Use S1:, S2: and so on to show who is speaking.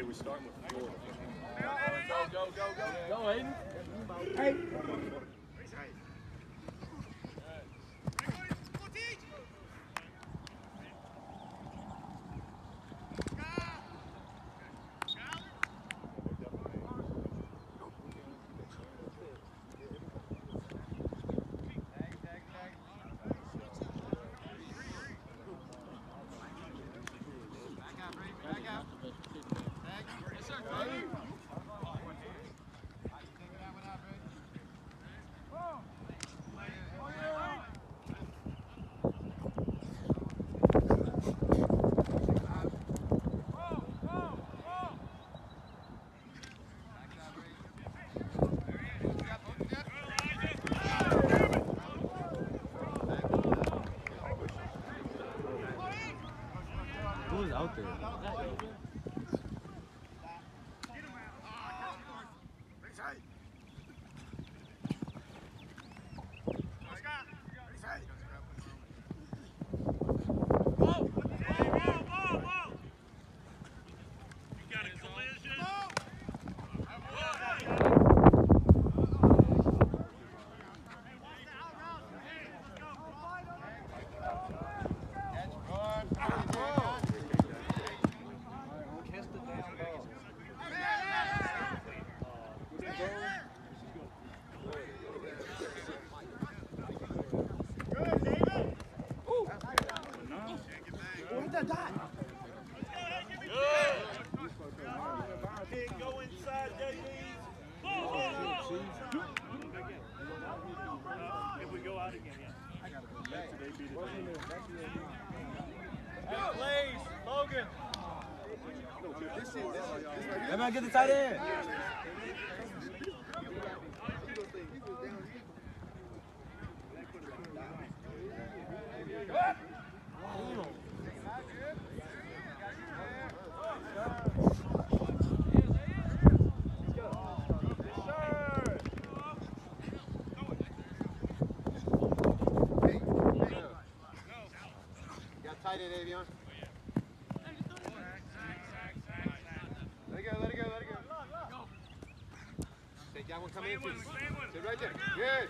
S1: Hey, we're starting with Florida.
S2: Go, go, go, go.
S1: Go, Aiden.
S3: Hey.
S4: Out there?
S2: Blaze, Logan.
S4: Let me get the tight end.
S2: Tight end, Avion. Let it go, let it go, let it go. Take that one coming in. too. Sit right there. Good.